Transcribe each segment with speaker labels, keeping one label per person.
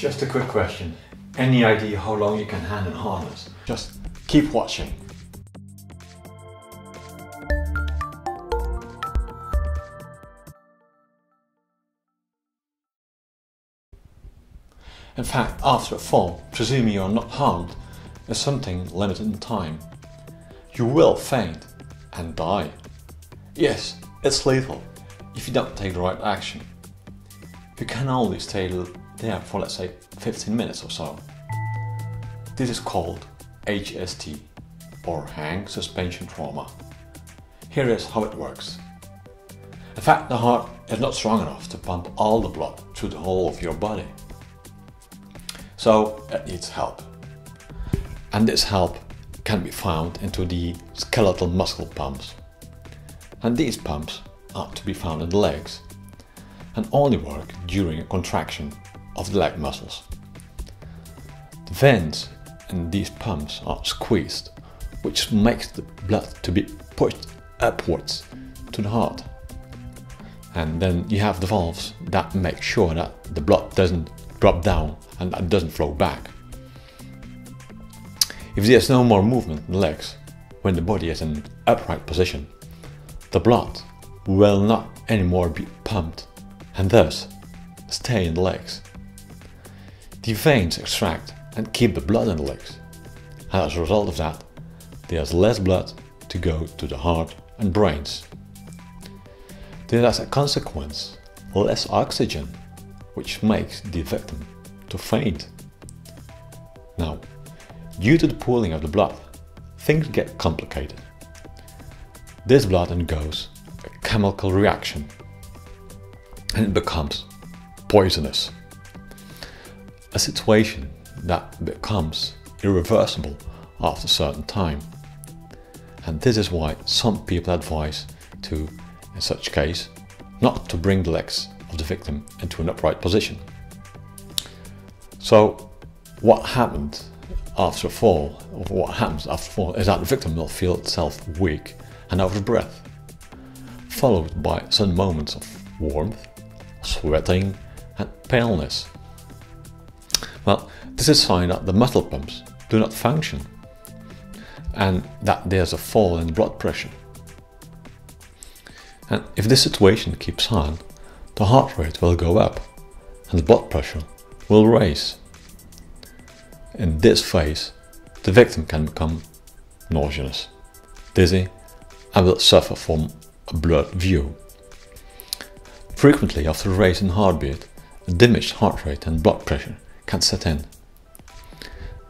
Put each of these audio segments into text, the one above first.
Speaker 1: Just a quick question. Any idea how long you can hand in harness? Just keep watching. In fact, after a fall, presuming you are not harmed, is something limited in time. You will faint and die. Yes, it's lethal if you don't take the right action. You can only stay there for let's say 15 minutes or so. This is called HST or hang suspension trauma. Here is how it works. In fact, the heart is not strong enough to pump all the blood through the whole of your body. So it needs help. And this help can be found into the skeletal muscle pumps. And these pumps are to be found in the legs and only work during a contraction of the leg muscles. The veins in these pumps are squeezed, which makes the blood to be pushed upwards to the heart. And then you have the valves that make sure that the blood doesn't drop down and that doesn't flow back. If there's no more movement in the legs, when the body is in an upright position, the blood will not anymore be pumped and thus stay in the legs. The veins extract and keep the blood in the legs. And as a result of that, there's less blood to go to the heart and brains. Is as a consequence less oxygen, which makes the victim to faint. Now, due to the pooling of the blood, things get complicated. This blood undergoes a chemical reaction and it becomes poisonous. A situation that becomes irreversible after a certain time. And this is why some people advise to, in such case, not to bring the legs of the victim into an upright position. So, what happened after a fall, or what happens after a fall, is that the victim will feel itself weak and out of breath, followed by some moments of warmth, sweating, and paleness. Well, this is a sign that the muscle pumps do not function and that there's a fall in blood pressure. And if this situation keeps on, the heart rate will go up and the blood pressure will raise. In this phase, the victim can become nauseous, dizzy, and will suffer from a blurred view. Frequently, after a raise in heartbeat, a diminished heart rate and blood pressure can set in.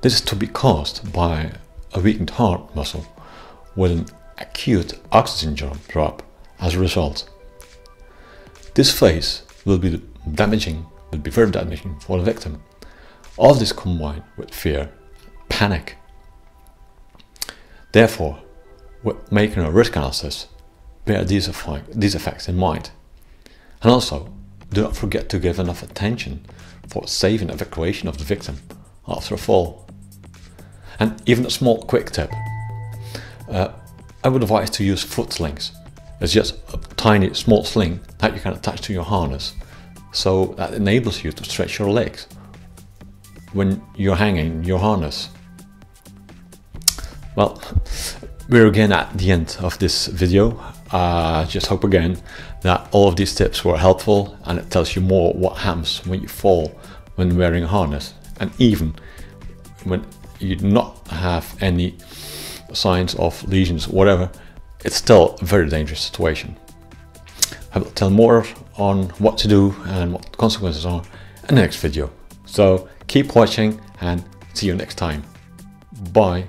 Speaker 1: This is to be caused by a weakened heart muscle with an acute oxygen drop as a result. This phase will be damaging, will be very damaging for the victim. All this combined with fear, panic. Therefore, making a risk analysis, bear these effects in mind. And also, do not forget to give enough attention for safe evacuation of the victim after a fall. And even a small quick tip. Uh, I would advise to use foot slings. It's just a tiny small sling that you can attach to your harness so that enables you to stretch your legs when you're hanging your harness. Well, we're again at the end of this video. Uh, just hope again that all of these tips were helpful and it tells you more what happens when you fall when wearing a harness and even when you do not have any signs of lesions whatever, it's still a very dangerous situation. I will tell more on what to do and what consequences are in the next video. So keep watching and see you next time. Bye.